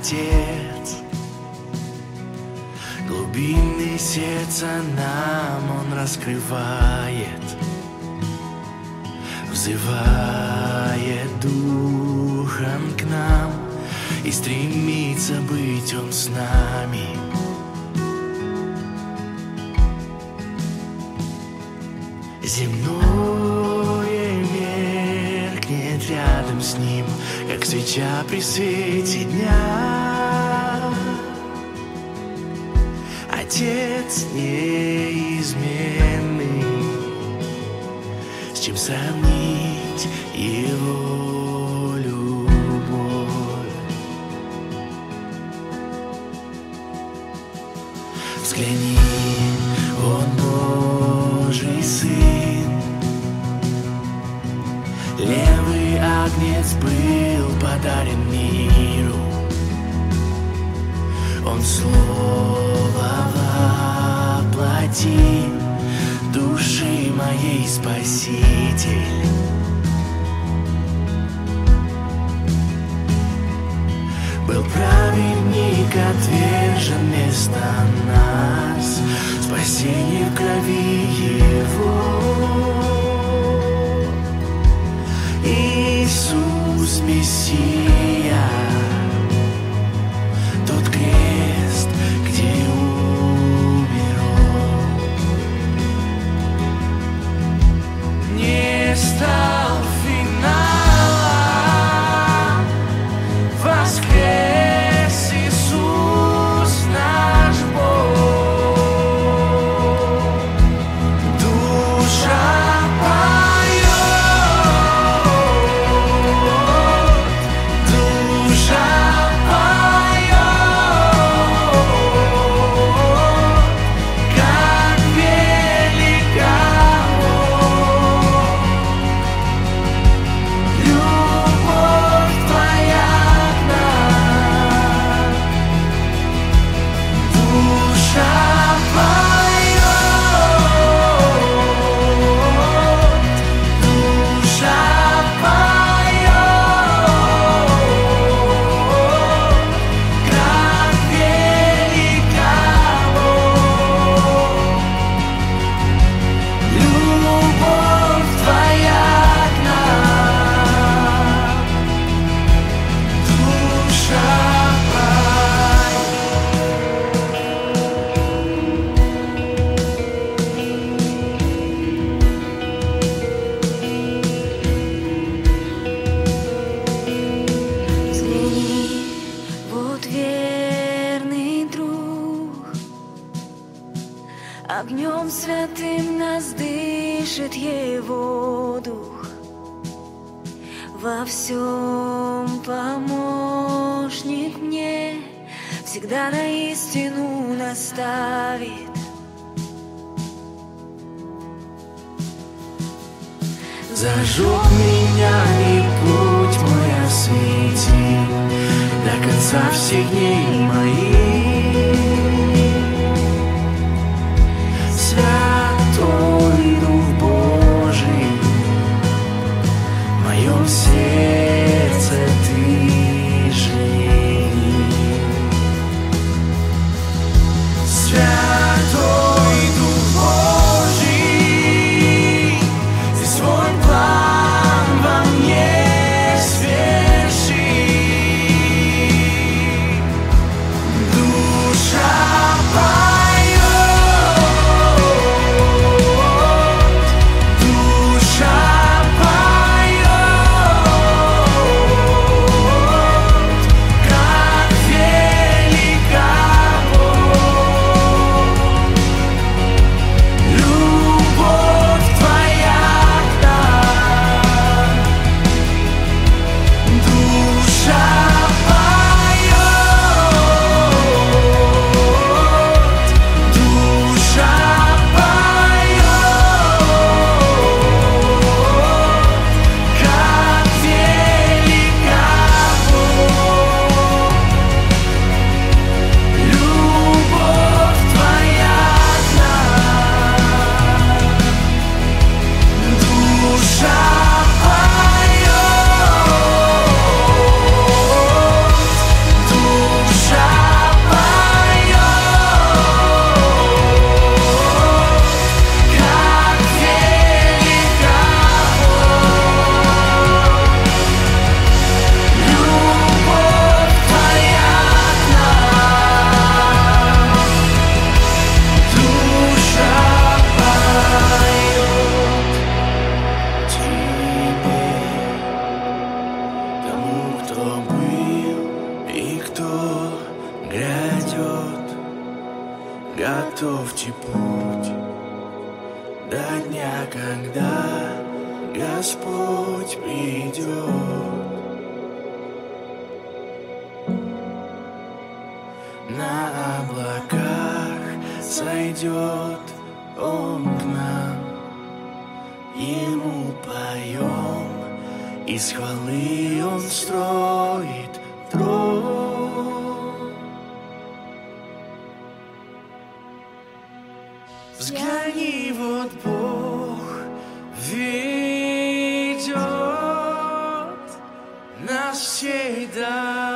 Отец Глубины сердца нам Он раскрывает Взывает Духом к нам И стремится быть Он с нами. Земное с Ним Как свеча при свете дня. Отец неизменный С чем сравнить Его любовь. Взгляни, Он Божий Сын Левый агнец был подарен миру. Он слово воплоти Души моей Спаситель. Был праведник отвержен вместо нас. Спасение в крови 心。Огнем святым нас дышит его дух. Во всем помощник мне, Всегда на истину наставит. Зажег меня и путь мой осветил До конца всех дней моих сердце ты живи когда Господь придет. На облаках сойдет Он к нам, Ему поем, из хвалы Он строит трон. Взгляни, вот Бог ведет нас всей дорогой.